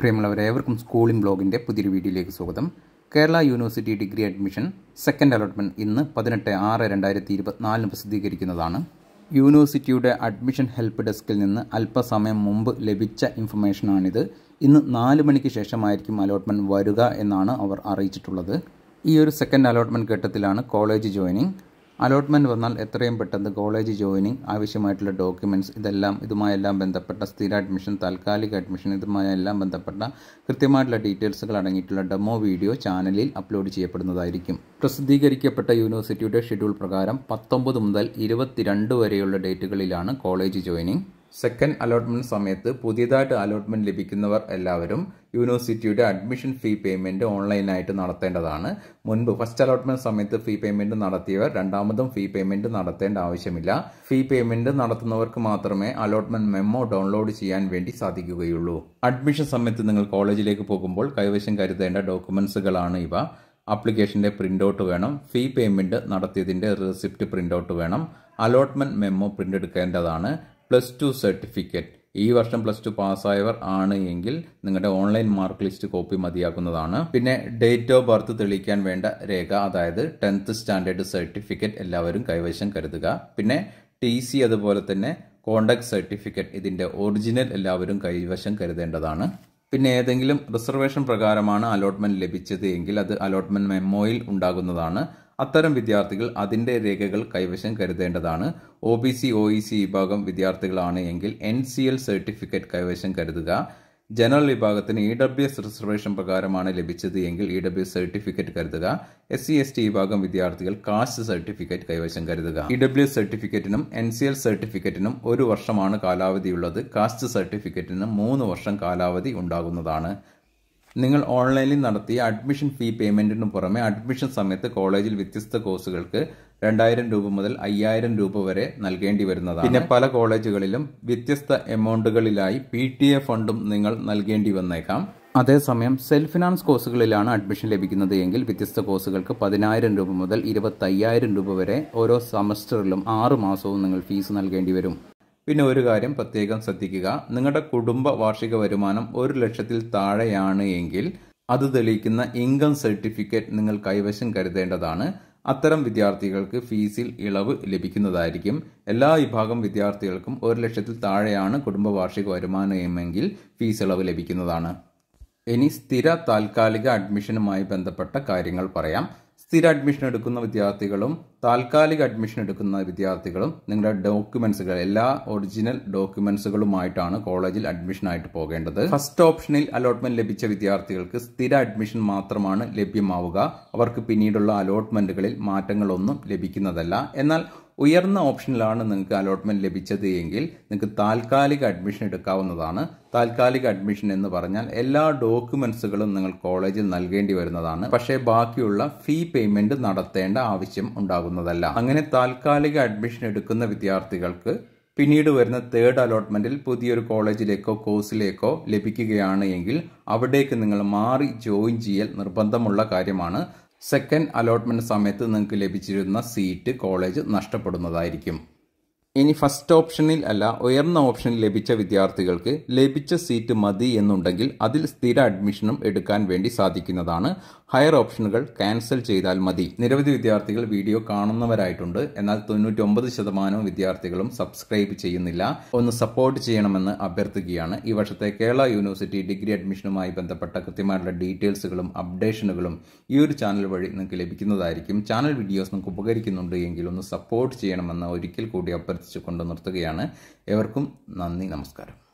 പ്രിയമുള്ളവരെ ഏവർക്കും സ്കൂളിംഗ് ബ്ലോഗിന്റെ പുതിയൊരു വീഡിയോയിലേക്ക് സ്വാഗതം. Kerala university degree admission second allotment ഇന്ന് പതിനെട്ട് ആറ് രണ്ടായിരത്തി ഇരുപത്തിനാലിന് പ്രസിദ്ധീകരിക്കുന്നതാണ്. യൂണിവേഴ്സിറ്റിയുടെ അഡ്മിഷൻ ഹെൽപ്പ് ഡെസ്കിൽ നിന്ന് അല്പസമയം മുമ്പ് ലഭിച്ച ഇൻഫർമേഷനാണിത്. ഇന്ന് നാല് മണിക്ക് ശേഷമായിരിക്കും അലോട്ട്മെന്റ് വരിക എന്നാണ് അവർ അറിയിച്ചിട്ടുള്ളത്. ഈ ഒരു സെക്കൻഡ് അലോട്ട്മെന്റ് ഘട്ടത്തിലാണ് കോളേജ് ജോയിനിങ്. അലോട്ട്മെന്റ് വന്നാൽ എത്രയും പെട്ടെന്ന് കോളേജ് ജോയിനിങ് ആവശ്യമായിട്ടുള്ള ഡോക്യുമെന്റ്സ് ഇതെല്ലാം ഇതുമായെല്ലാം ബന്ധപ്പെട്ട സ്ഥിര അഡ്മിഷൻ താൽക്കാലിക അഡ്മിഷൻ ഇതുമായെല്ലാം ബന്ധപ്പെട്ട കൃത്യമായിട്ടുള്ള ഡീറ്റെയിൽസുകൾ അടങ്ങിയിട്ടുള്ള ഡെമോ വീഡിയോ ചാനലിൽ അപ്ലോഡ് ചെയ്യപ്പെടുന്നതായിരിക്കും. പ്രസിദ്ധീകരിക്കപ്പെട്ട യൂണിവേഴ്സിറ്റിയുടെ ഷെഡ്യൂൾ പ്രകാരം പത്തൊമ്പത് മുതൽ ഇരുപത്തിരണ്ട് വരെയുള്ള ഡേറ്റുകളിലാണ് കോളേജ് ജോയിനിങ് സെക്കൻഡ് അലോട്ട്മെന്റ് സമയത്ത് പുതിയതായിട്ട് അലോട്ട്മെന്റ് ലഭിക്കുന്നവർ എല്ലാവരും യൂണിവേഴ്സിറ്റിയുടെ അഡ്മിഷൻ ഫീ പേയ്മെന്റ് ഓൺലൈനായിട്ട് നടത്തേണ്ടതാണ്. മുൻപ് ഫസ്റ്റ് അലോട്ട്മെന്റ് സമയത്ത് ഫീ പേയ്മെന്റ് നടത്തിയവർ രണ്ടാമതും ഫീ പേയ്മെന്റ് നടത്തേണ്ട ആവശ്യമില്ല. ഫീ പേയ്മെന്റ് നടത്തുന്നവർക്ക് മാത്രമേ അലോട്ട്മെന്റ് മെമ്മോ ഡൗൺലോഡ് ചെയ്യാൻ വേണ്ടി സാധിക്കുകയുള്ളൂ. അഡ്മിഷൻ സമയത്ത് നിങ്ങൾ കോളേജിലേക്ക് പോകുമ്പോൾ കൈവശം കരുതേണ്ട ഡോക്യുമെന്റ്സുകളാണ് ഇവ. അപ്ലിക്കേഷന്റെ പ്രിന്റൗട്ട് വേണം. ഫീ പേയ്മെന്റ് നടത്തിയതിന്റെ റെസിപ്റ്റ് പ്രിന്റൗട്ട് വേണം. അലോട്ട്മെന്റ് മെമ്മോ പ്രിന്റ് എടുക്കേണ്ടതാണ്. Plus two certificate. ഈ വർഷം പ്ലസ് ടു പാസ്സായവർ ആണ് എങ്കിൽ നിങ്ങളുടെ ഓൺലൈൻ മാർക്ക് ലിസ്റ്റ് കോപ്പി മതിയാക്കുന്നതാണ്. പിന്നെ ഡേറ്റ് ഓഫ് ബർത്ത് തെളിയിക്കാൻ വേണ്ട രേഖ അതായത് ടെൻത്ത് സ്റ്റാൻഡേർഡ് സർട്ടിഫിക്കറ്റ് എല്ലാവരും കൈവശം കരുതുക. പിന്നെ ടി സി അതുപോലെ തന്നെ കോണ്ടാക്ട് സർട്ടിഫിക്കറ്റ് ഇതിന്റെ ഒറിജിനൽ എല്ലാവരും കൈവശം കരുതേണ്ടതാണ്. പിന്നെ ഏതെങ്കിലും റിസർവേഷൻ പ്രകാരമാണ് അലോട്ട്മെന്റ് ലഭിച്ചത് എങ്കിൽ അത് അലോട്ട്മെന്റ് മെമ്മോയിൽ ഉണ്ടാകുന്നതാണ്. അത്തരം വിദ്യാർത്ഥികൾ അതിന്റെ രേഖകൾ കൈവശം കരുതേണ്ടതാണ്. O B C O E C വിഭാഗം വിദ്യാർത്ഥികളാണ് എങ്കിൽ എൻ സി എൽ സർട്ടിഫിക്കറ്റ് കൈവശം കരുതുക. ജനറൽ വിഭാഗത്തിന് ഇ ഡബ്ല്യു എസ് റിസർവേഷൻ പ്രകാരമാണ് ലഭിച്ചത് എങ്കിൽ ഇ ഡബ്ല്യു എസ് സർട്ടിഫിക്കറ്റ് കരുതുക. എസ് സി എസ് ടി വിഭാഗം വിദ്യാർത്ഥികൾ കാസ്റ്റ് സർട്ടിഫിക്കറ്റ് കൈവശം കരുതുക. ഇ ഡബ്ല്യു എസ് സർട്ടിഫിക്കറ്റിനും എൻ സി എൽ സർട്ടിഫിക്കറ്റിനും ഒരു വർഷമാണ് കാലാവധിയുള്ളത്. കാസ്റ്റ് സർട്ടിഫിക്കറ്റിന് മൂന്ന് വർഷം കാലാവധി ഉണ്ടാകുന്നതാണ്. നിങ്ങൾ ഓൺലൈനിൽ നടത്തിയ അഡ്മിഷൻ ഫീ പേയ്മെന്റിനു പുറമെ അഡ്മിഷൻ സമയത്ത് കോളേജിൽ വ്യത്യസ്ത കോഴ്സുകൾക്ക് രണ്ടായിരം രൂപ മുതൽ അയ്യായിരം രൂപ വരെ നൽകേണ്ടി വരുന്നതാണ്. പിന്നെ പല കോളേജുകളിലും വ്യത്യസ്ത എമൗണ്ടുകളിലായി പി ടി എ ഫണ്ടും നിങ്ങൾ നൽകേണ്ടി വന്നേക്കാം. അതേസമയം സെൽഫ് ഫിനാൻസ് കോഴ്സുകളിലാണ് അഡ്മിഷൻ ലഭിക്കുന്നത് എങ്കിൽ വ്യത്യസ്ത കോഴ്സുകൾക്ക് പതിനായിരം രൂപ മുതൽ ഇരുപത്തയ്യായിരം രൂപ വരെ ഓരോ സെമസ്റ്ററിലും ആറ് മാസവും നിങ്ങൾ ഫീസ് നൽകേണ്ടി വരും. പിന്നെ ഒരു കാര്യം പ്രത്യേകം ശ്രദ്ധിക്കുക. നിങ്ങളുടെ കുടുംബ വാർഷിക വരുമാനം ഒരു ലക്ഷത്തിൽ താഴെയാണ് എങ്കിൽ അത് തെളിയിക്കുന്ന ഇൻകം സർട്ടിഫിക്കറ്റ് നിങ്ങൾ കൈവശം കരുതേണ്ടതാണ്. അത്തരം വിദ്യാർത്ഥികൾക്ക് ഫീസിൽ ഇളവ് ലഭിക്കുന്നതായിരിക്കും. എല്ലാ വിഭാഗം വിദ്യാർത്ഥികൾക്കും ഒരു ലക്ഷത്തിൽ താഴെയാണ് കുടുംബ വാർഷിക വരുമാനമെങ്കിൽ ഫീസ് ഇളവ് ലഭിക്കുന്നതാണ്. ഇനി സ്ഥിര താൽക്കാലിക അഡ്മിഷനുമായി ബന്ധപ്പെട്ട കാര്യങ്ങൾ പറയാം. സ്ഥിര അഡ്മിഷൻ എടുക്കുന്ന വിദ്യാർത്ഥികളും താൽക്കാലിക അഡ്മിഷൻ എടുക്കുന്ന വിദ്യാർത്ഥികളും നിങ്ങളുടെ ഡോക്യുമെന്റ്സുകൾ എല്ലാ ഒറിജിനൽ ഡോക്യുമെന്റ്സുകളുമായിട്ടാണ് കോളേജിൽ അഡ്മിഷൻ ആയിട്ട് പോകേണ്ടത്. ഫസ്റ്റ് ഓപ്ഷനിൽ അലോട്ട്മെന്റ് ലഭിച്ച വിദ്യാർത്ഥികൾക്ക് സ്ഥിര അഡ്മിഷൻ മാത്രമാണ് ലഭ്യമാവുക. അവർക്ക് പിന്നീടുള്ള അലോട്ട്മെന്റുകളിൽ മാറ്റങ്ങളൊന്നും ലഭിക്കുന്നതല്ല. എന്നാൽ ഉയർന്ന ഓപ്ഷനിലാണ് നിങ്ങൾക്ക് അലോട്ട്മെന്റ് ലഭിച്ചത് എങ്കിൽ നിങ്ങൾക്ക് താൽക്കാലിക അഡ്മിഷൻ എടുക്കാവുന്നതാണ്. താൽക്കാലിക അഡ്മിഷൻ എന്ന് പറഞ്ഞാൽ എല്ലാ ഡോക്യുമെന്റ്സുകളും നിങ്ങൾ കോളേജിൽ നൽകേണ്ടി വരുന്നതാണ്. പക്ഷേ ബാക്കിയുള്ള ഫീ പേയ്മെന്റ് നടത്തേണ്ട ആവശ്യം ഉണ്ടാകുന്നതല്ല. അങ്ങനെ താൽക്കാലിക അഡ്മിഷൻ എടുക്കുന്ന വിദ്യാർത്ഥികൾക്ക് പിന്നീട് വരുന്ന തേർഡ് അലോട്ട്മെന്റിൽ പുതിയൊരു കോളേജിലേക്കോ കോഴ്സിലേക്കോ ലഭിക്കുകയാണ് എങ്കിൽ അവിടേക്ക് നിങ്ങൾ മാറി ജോയിൻ ചെയ്യൽ നിർബന്ധമുള്ള കാര്യമാണ്. സെക്കൻഡ് അലോട്ട്മെന്റ് സമയത്ത് നിങ്ങൾക്ക് ലഭിച്ചിരുന്ന സീറ്റ് കോളേജ് നഷ്ടപ്പെടുന്നതായിരിക്കും. ഇനി ഫസ്റ്റ് ഓപ്ഷനിൽ അല്ല ഉയർന്ന ഓപ്ഷൻ ലഭിച്ച വിദ്യാർത്ഥികൾക്ക് ലഭിച്ച സീറ്റ് മതി എന്നുണ്ടെങ്കിൽ അതിൽ സ്ഥിര അഡ്മിഷനും എടുക്കാൻ വേണ്ടി സാധിക്കുന്നതാണ്. ഹയർ ഓപ്ഷനുകൾ ക്യാൻസൽ ചെയ്താൽ മതി. നിരവധി വിദ്യാർത്ഥികൾ വീഡിയോ കാണുന്നവരായിട്ടുണ്ട്. എന്നാൽ തൊണ്ണൂറ്റൊമ്പത് ശതമാനവും വിദ്യാർത്ഥികളും സബ്സ്ക്രൈബ് ചെയ്യുന്നില്ല. ഒന്ന് സപ്പോർട്ട് ചെയ്യണമെന്ന് അഭ്യർത്ഥിക്കുകയാണ്. ഈ വർഷത്തെ കേരള യൂണിവേഴ്സിറ്റി ഡിഗ്രി അഡ്മിഷനുമായി ബന്ധപ്പെട്ട കൃത്യമായിട്ടുള്ള ഡീറ്റെയിൽസുകളും അപ്ഡേഷനുകളും ഈ ഒരു ചാനൽ വഴി നിങ്ങൾക്ക് ലഭിക്കുന്നതായിരിക്കും. ചാനൽ വീഡിയോസ് നിങ്ങൾക്ക് ഉപകരിക്കുന്നുണ്ട് എങ്കിൽ ഒന്ന് സപ്പോർട്ട് ചെയ്യണമെന്ന് ഒരിക്കൽ കൂടി അഭ്യർത്ഥിച്ചുകൊണ്ട് നിർത്തുകയാണ് ഏവർക്കും നന്ദി നമസ്കാരം.